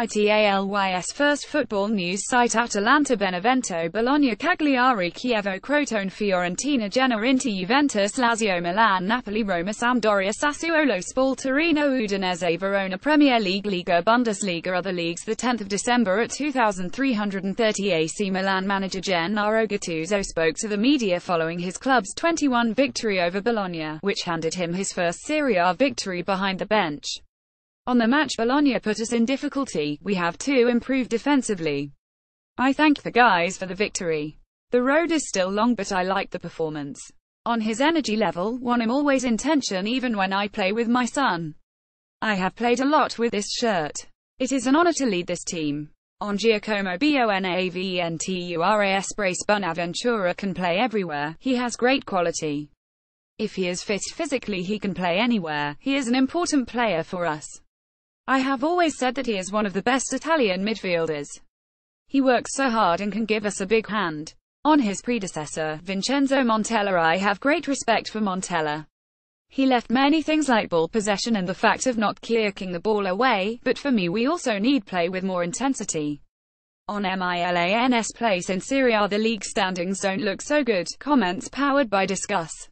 Italys first football news site Atalanta Benevento Bologna Cagliari Chievo Crotone Fiorentina Genoa Inter Juventus Lazio Milan Napoli Roma Sampdoria Sassuolo Spal Torino Udinese Verona Premier League Liga Bundesliga Other leagues 10 December at 2330 AC Milan manager Gennaro Gattuso spoke to the media following his club's 21 victory over Bologna, which handed him his first Serie A victory behind the bench. On the match Bologna put us in difficulty, we have to improve defensively. I thank the guys for the victory. The road is still long but I like the performance. On his energy level, one I'm always in tension even when I play with my son. I have played a lot with this shirt. It is an honor to lead this team. On Giacomo Bonaventuras Brace Bonaventura can play everywhere, he has great quality. If he is fit physically he can play anywhere, he is an important player for us. I have always said that he is one of the best Italian midfielders. He works so hard and can give us a big hand. On his predecessor, Vincenzo Montella I have great respect for Montella. He left many things like ball possession and the fact of not kicking the ball away, but for me we also need play with more intensity. On Milan's place in Serie A the league standings don't look so good, comments powered by Disqus.